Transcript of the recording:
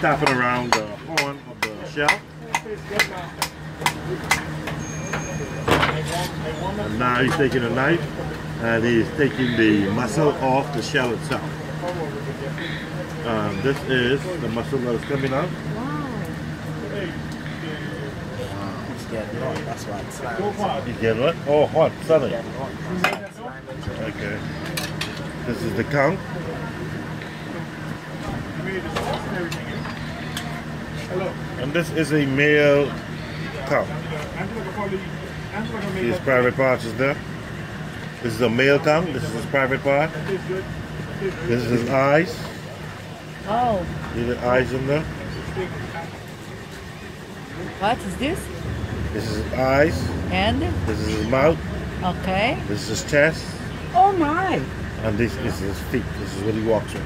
tapping around the horn of the shell. And now he's taking a knife and he's taking the muscle off the shell itself. Um, this is the muscle that is coming out. That's why it's slimy. You get what? Oh, hot, slimy. Okay. This is the conch. And this is a male conch. His private parts is there. This is a male conch. This is his private part. This is his eyes. Oh, See the eyes in there? what is this? This is his eyes. And This is his mouth. okay. This is his chest. Oh my! And this is his feet. This is what he walks with.